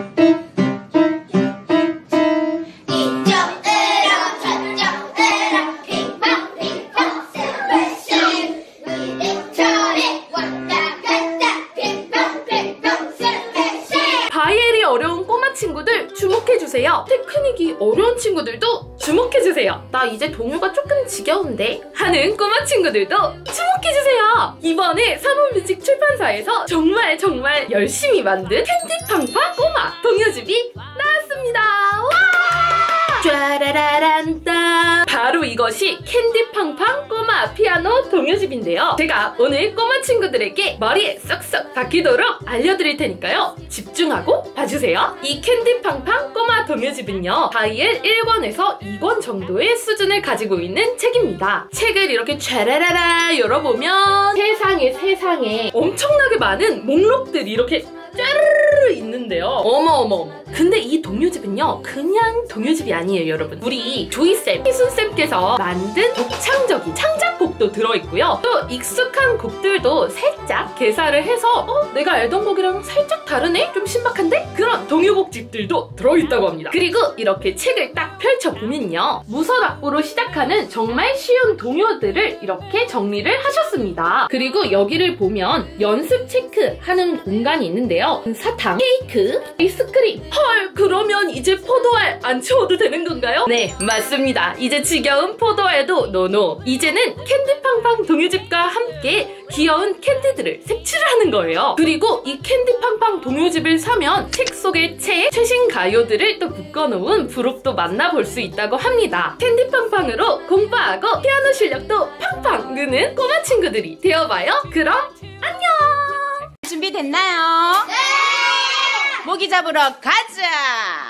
이쪽 해주세요. 테크닉이 어려운 친구들도 주목해주세요. 나 이제 동요가 조금 지겨운데 하는 꼬마 친구들도 주목해주세요. 이번에 사모뮤직 출판사에서 정말 정말 열심히 만든 캔디팡팡 꼬마 동요집이! 쫘라라란따 바로 이것이 캔디팡팡 꼬마 피아노 동요집인데요. 제가 오늘 꼬마 친구들에게 머리에 쏙쏙 박히도록 알려드릴 테니까요. 집중하고 봐주세요. 이 캔디팡팡 꼬마 동요집은요. 바이엘 1권에서 2권 정도의 수준을 가지고 있는 책입니다. 책을 이렇게 촤라라라 열어보면 세상에 세상에 엄청나게 많은 목록들이 이렇게 짜르르 있는데요. 어머 어머 어머. 근데 이 동요집은요 그냥 동요집이 아니에요 여러분. 우리 조이쌤, 희순쌤께서 만든 독창적인 창작곡도 들어있고요. 또 익숙한 곡들도 살짝 개사를 해서 어? 내가 알던 곡이랑 살짝 다르네? 좀 신박한데? 그런 동요곡집들도 들어있다고 합니다. 그리고 이렇게 책을 딱 펼쳐보면요. 무선악보로 시작하는 정말 쉬운 동요들을 이렇게 정리를 하셨습니다. 그리고 여기를 보면 연습 체크하는 공간이 있는데요. 사탕, 케이크, 아이스크림. 헐, 그러면 이제 포도알 안 채워도 되는 건가요? 네, 맞습니다. 이제 지겨운 포도알도 no no. 이제는 캔디팡팡 동요집과 함께 귀여운 캔디들을 색칠하는 거예요. 그리고 이 캔디팡팡 동요집을 사면 책 속의 책, 최신 가요들을 또 묶어놓은 부록도 만나볼 수 있다고 합니다. 캔디팡팡으로 공부하고 피아노 실력도 팡팡 느는 꼬마 친구들이 되어봐요. 그럼 안녕! 준비됐나요? 네! 모기 잡으러 가자!